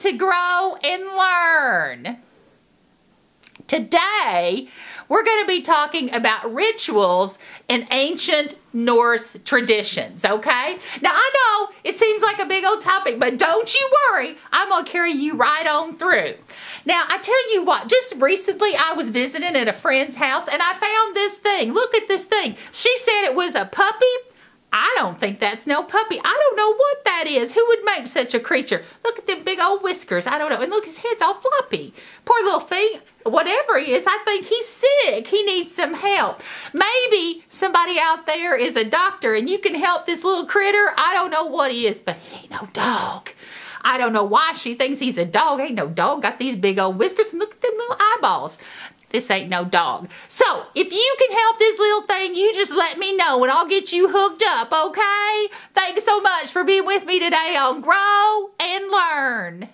to grow and learn. Today, we're going to be talking about rituals in ancient Norse traditions, okay? Now, I know it seems like a big old topic, but don't you worry. I'm going to carry you right on through. Now, I tell you what, just recently I was visiting at a friend's house and I found this thing. Look at this thing. She said it was a puppy I don't think that's no puppy. I don't know what that is. Who would make such a creature? Look at them big old whiskers. I don't know. And look, his head's all floppy. Poor little thing. Whatever he is, I think he's sick. He needs some help. Maybe somebody out there is a doctor and you can help this little critter. I don't know what he is, but he ain't no dog. I don't know why she thinks he's a dog. Ain't no dog. Got these big old whiskers and look at them little eyeballs. This ain't no dog. So, if you can help this little thing, you just let me know and I'll get you hooked up, okay? Thanks so much for being with me today on Grow and Learn.